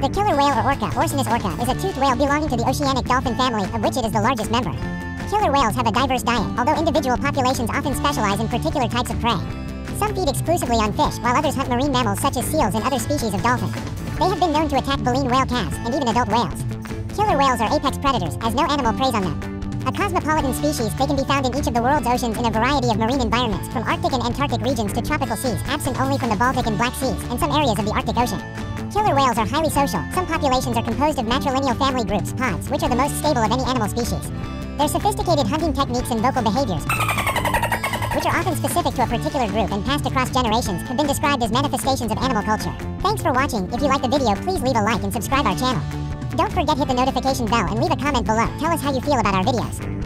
The killer whale or orca, Orcinus orca, is a toothed whale belonging to the oceanic dolphin family, of which it is the largest member. Killer whales have a diverse diet, although individual populations often specialize in particular types of prey. Some feed exclusively on fish, while others hunt marine mammals such as seals and other species of dolphin. They have been known to attack baleen whale calves, and even adult whales. Killer whales are apex predators, as no animal preys on them. A cosmopolitan species, they can be found in each of the world's oceans in a variety of marine environments, from Arctic and Antarctic regions to tropical seas, absent only from the Baltic and Black Seas, and some areas of the Arctic Ocean. Killer whales are highly social. Some populations are composed of matrilineal family groups, pods, which are the most stable of any animal species. Their sophisticated hunting techniques and vocal behaviors, which are often specific to a particular group and passed across generations, have been described as manifestations of animal culture. Thanks for watching. If you like the video, please leave a like and subscribe our channel. Don't forget hit the notification bell and leave a comment below. Tell us how you feel about our videos.